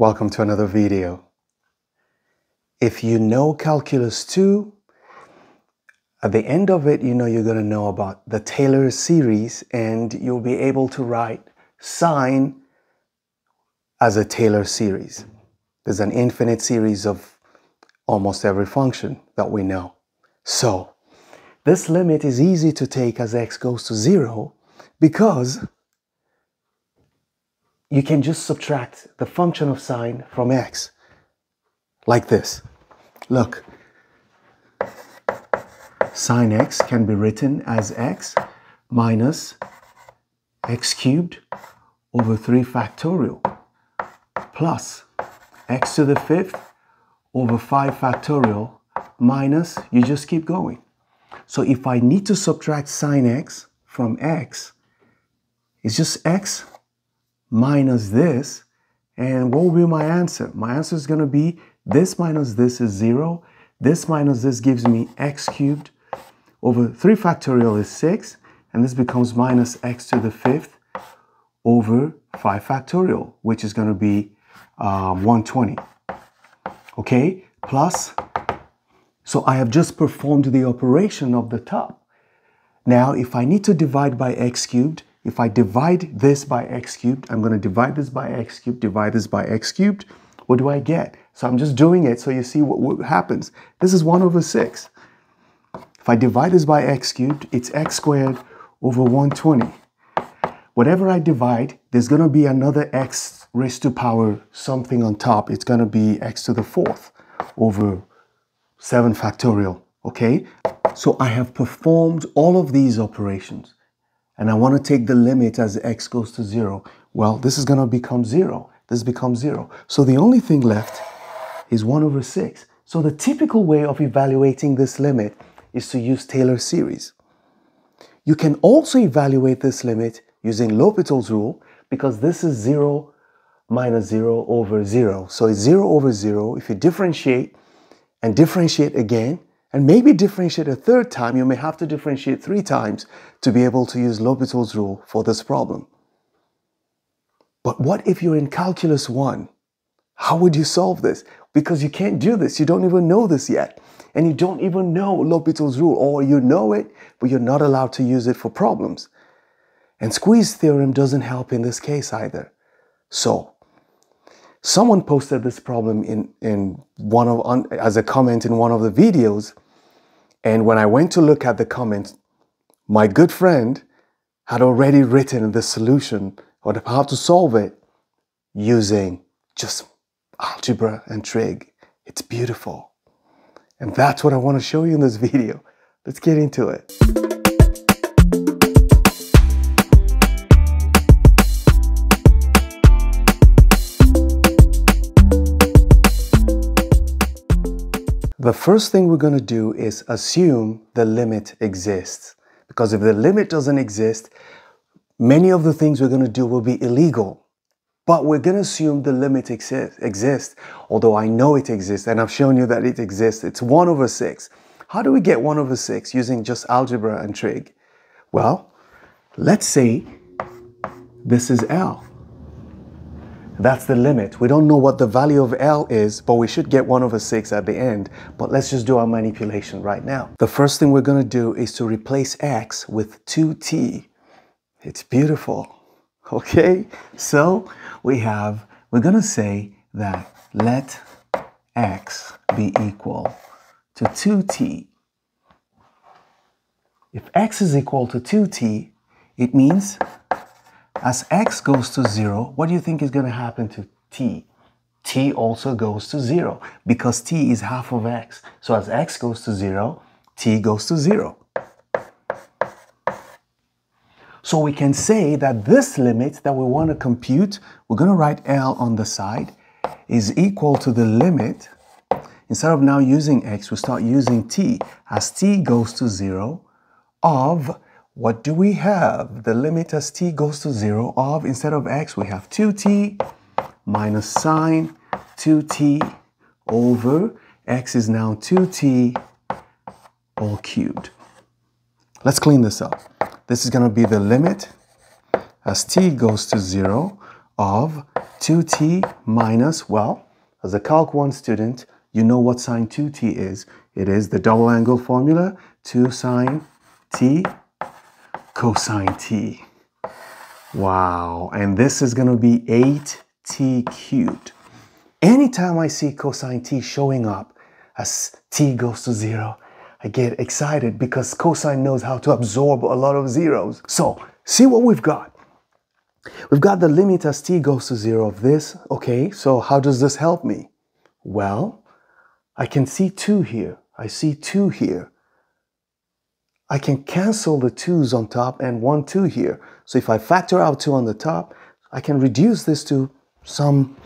Welcome to another video. If you know Calculus 2, at the end of it, you know you're going to know about the Taylor series and you'll be able to write sine as a Taylor series. There's an infinite series of almost every function that we know. So, this limit is easy to take as x goes to 0 because you can just subtract the function of sine from x like this. Look, sine x can be written as x minus x cubed over 3 factorial plus x to the fifth over 5 factorial minus, you just keep going. So if I need to subtract sine x from x, it's just x minus this. And what will be my answer? My answer is going to be this minus this is 0. This minus this gives me x cubed over 3 factorial is 6. And this becomes minus x to the fifth over 5 factorial, which is going to be um, 120. Okay, plus, so I have just performed the operation of the top. Now, if I need to divide by x cubed, if I divide this by x cubed, I'm going to divide this by x cubed, divide this by x cubed. What do I get? So I'm just doing it so you see what, what happens. This is 1 over 6. If I divide this by x cubed, it's x squared over 120. Whatever I divide, there's going to be another x raised to power something on top. It's going to be x to the fourth over 7 factorial, okay? So I have performed all of these operations and I want to take the limit as x goes to 0, well, this is going to become 0. This becomes 0. So the only thing left is 1 over 6. So the typical way of evaluating this limit is to use Taylor series. You can also evaluate this limit using L'Hopital's rule because this is 0 minus 0 over 0. So it's 0 over 0. If you differentiate and differentiate again, and maybe differentiate a third time, you may have to differentiate three times to be able to use L'Hopital's rule for this problem. But what if you're in Calculus 1? How would you solve this? Because you can't do this. You don't even know this yet. And you don't even know L'Hopital's rule, or you know it, but you're not allowed to use it for problems. And squeeze theorem doesn't help in this case either. So, someone posted this problem in, in one of, on, as a comment in one of the videos. And when I went to look at the comments, my good friend had already written the solution or how to solve it using just algebra and trig. It's beautiful. And that's what I want to show you in this video. Let's get into it. The first thing we're going to do is assume the limit exists. Because if the limit doesn't exist, many of the things we're going to do will be illegal. But we're going to assume the limit exi exists, although I know it exists and I've shown you that it exists. It's 1 over 6. How do we get 1 over 6 using just algebra and trig? Well, let's say this is L. That's the limit. We don't know what the value of L is, but we should get 1 over 6 at the end. But let's just do our manipulation right now. The first thing we're going to do is to replace x with 2t. It's beautiful. Okay? So we have, we're going to say that let x be equal to 2t. If x is equal to 2t, it means as x goes to 0, what do you think is going to happen to t? t also goes to 0 because t is half of x. So as x goes to 0, t goes to 0. So we can say that this limit that we want to compute, we're going to write L on the side, is equal to the limit. Instead of now using x, we start using t. As t goes to 0 of what do we have? The limit as t goes to 0 of, instead of x, we have 2t minus sine 2t over x is now 2t all cubed. Let's clean this up. This is going to be the limit as t goes to 0 of 2t minus, well, as a Calc 1 student, you know what sine 2t is. It is the double angle formula, 2 sine t cosine t. Wow, and this is going to be 8t cubed. Anytime I see cosine t showing up as t goes to 0, I get excited because cosine knows how to absorb a lot of zeros. So, see what we've got. We've got the limit as t goes to 0 of this. Okay, so how does this help me? Well, I can see 2 here. I see 2 here. I can cancel the 2's on top and 1, 2 here. So if I factor out 2 on the top, I can reduce this to some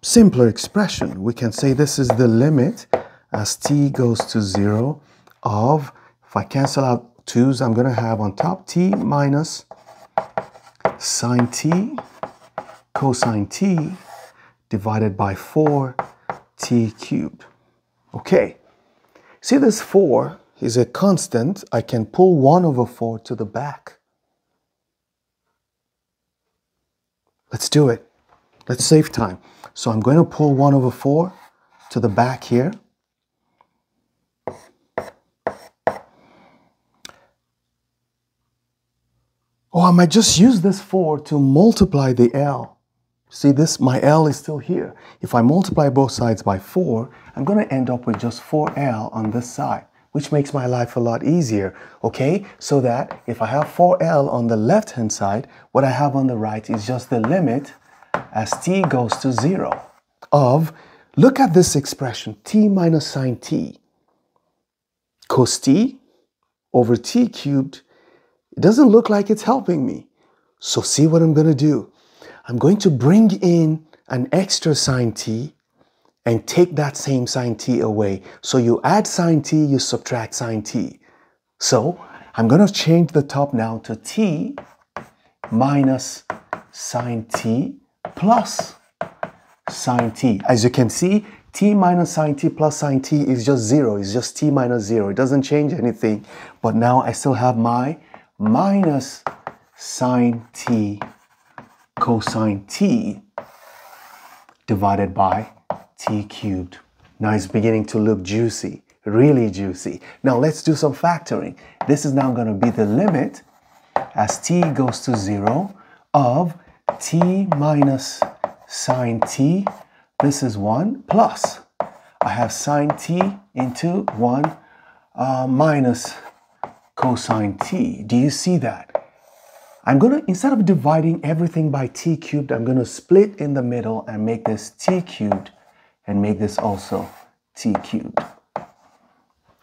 simpler expression. We can say this is the limit as t goes to 0 of, if I cancel out 2's, I'm going to have on top t minus sine t cosine t divided by 4 t cubed. Okay, see this 4 is a constant. I can pull 1 over 4 to the back. Let's do it. Let's save time. So I'm going to pull 1 over 4 to the back here. Oh, I might just use this 4 to multiply the L. See this, my L is still here. If I multiply both sides by 4, I'm going to end up with just 4L on this side, which makes my life a lot easier, okay? So that if I have 4L on the left-hand side, what I have on the right is just the limit as t goes to 0 of, look at this expression, t minus sine t. Cos t over t cubed it doesn't look like it's helping me. So see what I'm going to do. I'm going to bring in an extra sine t and take that same sine t away. So you add sine t, you subtract sine t. So I'm going to change the top now to t minus sine t plus sine t. As you can see, t minus sine t plus sine t is just zero. It's just t minus zero. It doesn't change anything. But now I still have my minus sine t cosine t divided by t cubed. Now it's beginning to look juicy, really juicy. Now let's do some factoring. This is now going to be the limit as t goes to 0 of t minus sine t. This is 1 plus. I have sine t into 1 uh, minus cosine t. Do you see that? I'm going to, instead of dividing everything by t cubed, I'm going to split in the middle and make this t cubed and make this also t cubed.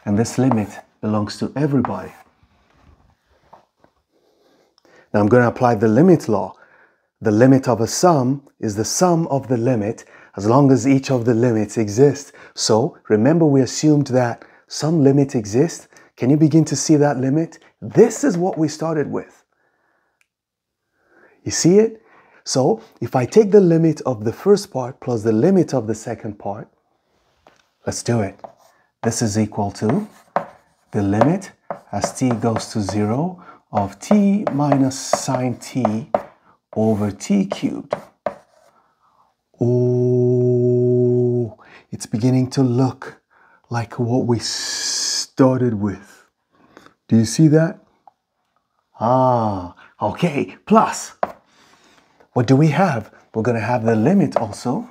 And this limit belongs to everybody. Now I'm going to apply the limit law. The limit of a sum is the sum of the limit as long as each of the limits exist. So remember we assumed that some limit exists can you begin to see that limit? This is what we started with. You see it? So if I take the limit of the first part plus the limit of the second part, let's do it. This is equal to the limit as t goes to 0 of t minus sine t over t cubed. Oh, it's beginning to look like what we started with. Do you see that? Ah, okay. Plus, what do we have? We're going to have the limit also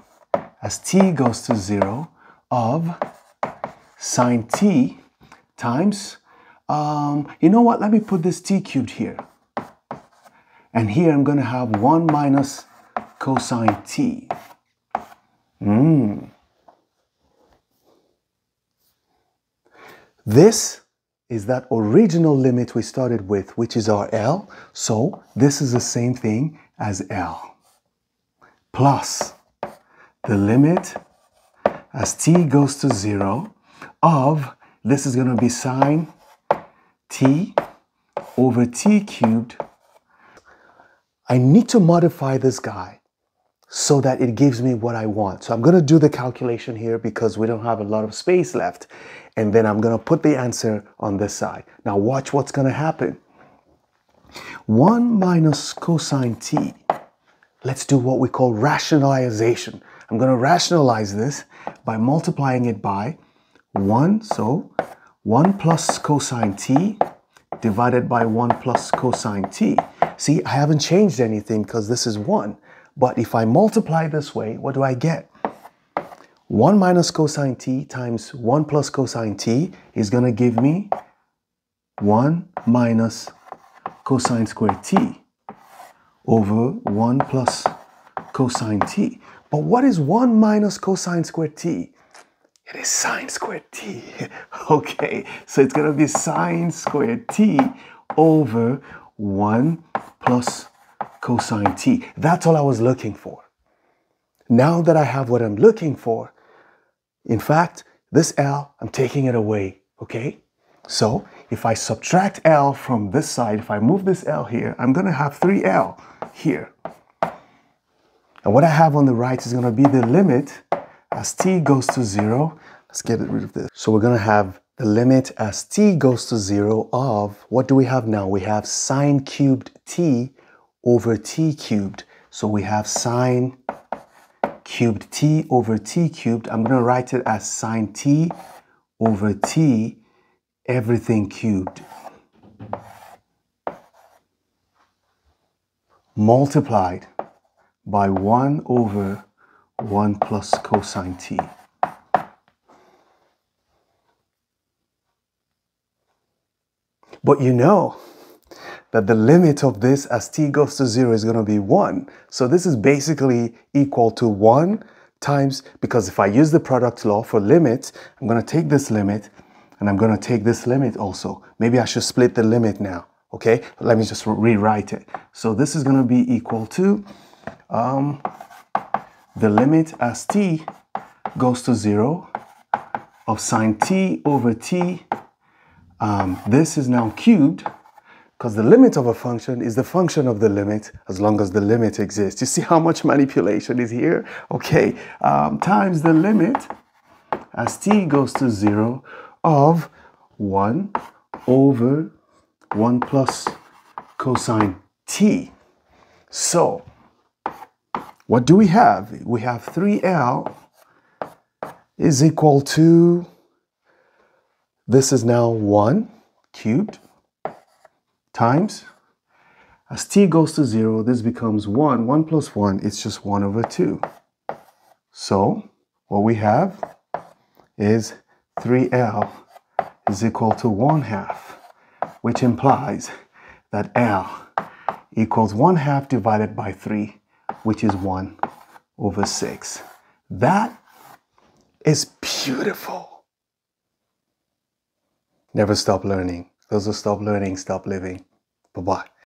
as t goes to 0 of sine t times, um, you know what? Let me put this t cubed here. And here I'm going to have 1 minus cosine t. Mm. This is that original limit we started with, which is our L. So this is the same thing as L. Plus the limit as t goes to 0 of, this is going to be sine t over t cubed. I need to modify this guy so that it gives me what I want. So I'm going to do the calculation here because we don't have a lot of space left and then I'm going to put the answer on this side. Now watch what's going to happen. 1 minus cosine t let's do what we call rationalization. I'm going to rationalize this by multiplying it by 1. So 1 plus cosine t divided by 1 plus cosine t. See, I haven't changed anything because this is 1. But if I multiply this way, what do I get? 1 minus cosine t times 1 plus cosine t is going to give me 1 minus cosine squared t over 1 plus cosine t. But what is 1 minus cosine squared t? It is sine squared t. okay, so it's going to be sine squared t over 1 plus cosine t. That's all I was looking for. Now that I have what I'm looking for, in fact, this L, I'm taking it away, okay? So if I subtract L from this side, if I move this L here, I'm gonna have 3L here. And what I have on the right is gonna be the limit as t goes to zero. Let's get rid of this. So we're gonna have the limit as t goes to zero of, what do we have now? We have sine cubed t over t cubed. So we have sine cubed t over t cubed. I'm going to write it as sine t over t, everything cubed. Multiplied by 1 over 1 plus cosine t. But you know, that the limit of this as t goes to 0 is going to be 1. So this is basically equal to 1 times, because if I use the product law for limit, I'm going to take this limit and I'm going to take this limit also. Maybe I should split the limit now. Okay, let me just rewrite it. So this is going to be equal to um, the limit as t goes to 0 of sine t over t. Um, this is now cubed because the limit of a function is the function of the limit as long as the limit exists. You see how much manipulation is here? Okay, um, times the limit as t goes to 0 of 1 over 1 plus cosine t. So, what do we have? We have 3L is equal to, this is now 1 cubed times. As t goes to 0, this becomes 1. 1 plus 1, it's just 1 over 2. So, what we have is 3L is equal to 1 half, which implies that L equals 1 half divided by 3, which is 1 over 6. That is beautiful. Never stop learning. Those who stop learning, stop living. Bye bye.